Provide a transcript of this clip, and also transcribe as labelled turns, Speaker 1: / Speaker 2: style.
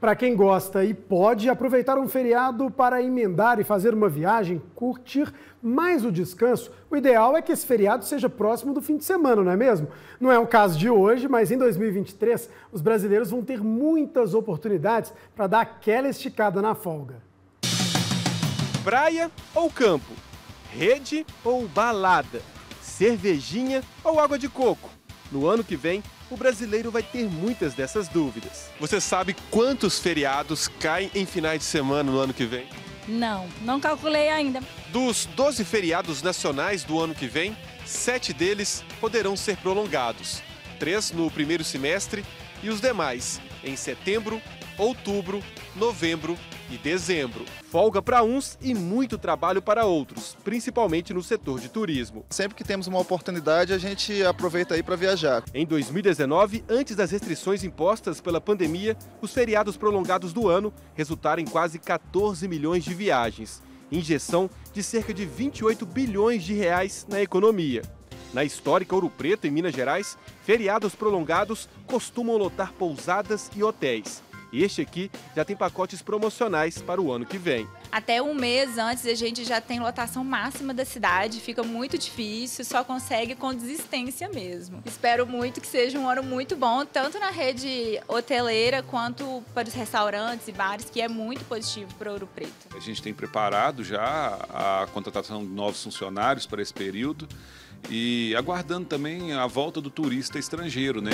Speaker 1: Para quem gosta e pode aproveitar um feriado para emendar e fazer uma viagem, curtir mais o descanso, o ideal é que esse feriado seja próximo do fim de semana, não é mesmo? Não é o caso de hoje, mas em 2023 os brasileiros vão ter muitas oportunidades para dar aquela esticada na folga.
Speaker 2: Praia ou campo? Rede ou balada? Cervejinha ou água de coco? No ano que vem, o brasileiro vai ter muitas dessas dúvidas. Você sabe quantos feriados caem em finais de semana no ano que vem?
Speaker 3: Não, não calculei ainda.
Speaker 2: Dos 12 feriados nacionais do ano que vem, sete deles poderão ser prolongados. Três no primeiro semestre e os demais em setembro, outubro, novembro e dezembro. Folga para uns e muito trabalho para outros, principalmente no setor de turismo.
Speaker 4: Sempre que temos uma oportunidade, a gente aproveita aí para viajar.
Speaker 2: Em 2019, antes das restrições impostas pela pandemia, os feriados prolongados do ano resultaram em quase 14 milhões de viagens, injeção de cerca de 28 bilhões de reais na economia. Na histórica Ouro Preto, em Minas Gerais, feriados prolongados costumam lotar pousadas e hotéis. Este aqui já tem pacotes promocionais para o ano que vem.
Speaker 3: Até um mês antes a gente já tem lotação máxima da cidade, fica muito difícil, só consegue com desistência mesmo. Espero muito que seja um ano muito bom, tanto na rede hoteleira quanto para os restaurantes e bares, que é muito positivo para Ouro Preto.
Speaker 5: A gente tem preparado já a contratação de novos funcionários para esse período e aguardando também a volta do turista estrangeiro, né?